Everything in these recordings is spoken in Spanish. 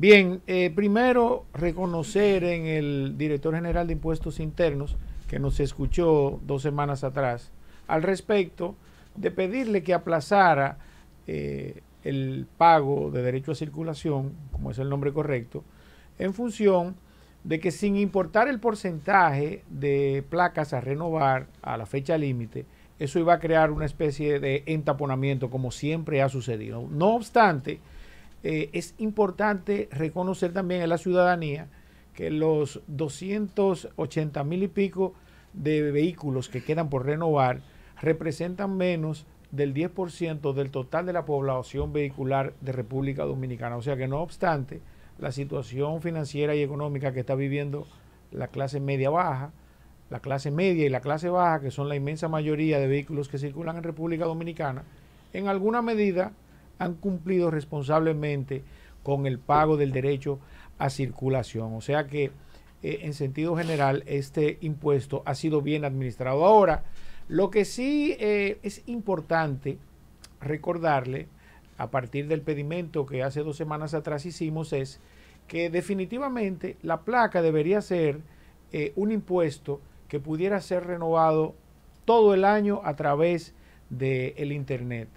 Bien, eh, primero reconocer en el director general de impuestos internos, que nos escuchó dos semanas atrás, al respecto de pedirle que aplazara eh, el pago de derecho a circulación, como es el nombre correcto, en función de que sin importar el porcentaje de placas a renovar a la fecha límite, eso iba a crear una especie de entaponamiento como siempre ha sucedido. No obstante, eh, es importante reconocer también en la ciudadanía que los 280 mil y pico de vehículos que quedan por renovar representan menos del 10% del total de la población vehicular de República Dominicana. O sea que no obstante la situación financiera y económica que está viviendo la clase media baja, la clase media y la clase baja, que son la inmensa mayoría de vehículos que circulan en República Dominicana, en alguna medida han cumplido responsablemente con el pago del derecho a circulación. O sea que eh, en sentido general este impuesto ha sido bien administrado. Ahora, lo que sí eh, es importante recordarle a partir del pedimento que hace dos semanas atrás hicimos es que definitivamente la placa debería ser eh, un impuesto que pudiera ser renovado todo el año a través del Internet,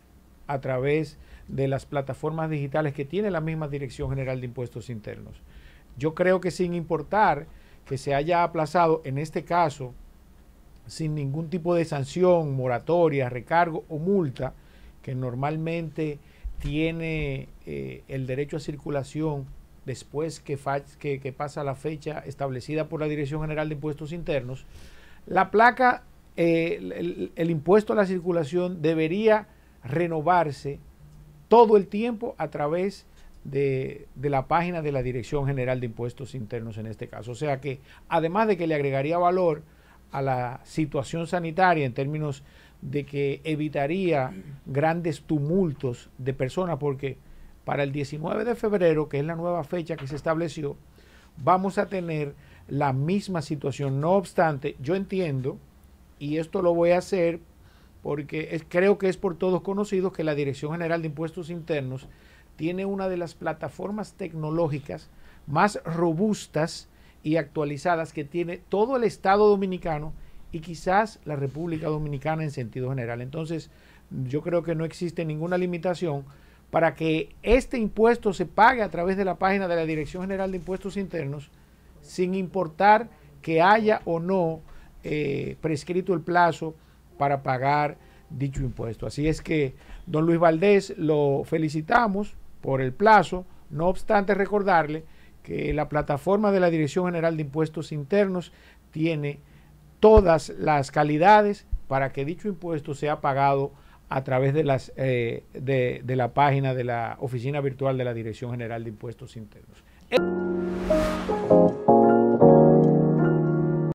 a través de las plataformas digitales que tiene la misma Dirección General de Impuestos Internos. Yo creo que sin importar que se haya aplazado, en este caso, sin ningún tipo de sanción, moratoria, recargo o multa, que normalmente tiene eh, el derecho a circulación después que, pasa la fecha establecida por la Dirección General de Impuestos Internos, la placa, eh, el, impuesto a la circulación debería renovarse todo el tiempo a través de, de, la página de la Dirección General de Impuestos Internos en este caso. O sea que además de que le agregaría valor a la situación sanitaria en términos de que evitaría grandes tumultos de personas, porque para el 19 de febrero, que es la nueva fecha que se estableció, vamos a tener la misma situación. No obstante, yo entiendo, y esto lo voy a hacer porque creo que es por todos conocido que la Dirección General de Impuestos Internos tiene una de las plataformas tecnológicas más robustas y actualizadas que tiene todo el Estado dominicano y quizás la República Dominicana en sentido general. Entonces, yo creo que no existe ninguna limitación para que este impuesto se pague a través de la página de la Dirección General de Impuestos Internos, sin importar que haya o no eh, prescrito el plazo para pagar dicho impuesto. Así es que, don Luis Valdés, lo felicitamos por el plazo, no obstante recordarle que la plataforma de la Dirección General de Impuestos Internos tiene todas las calidades para que dicho impuesto sea pagado a través de, eh, de la página de la oficina virtual de la Dirección General de Impuestos Internos.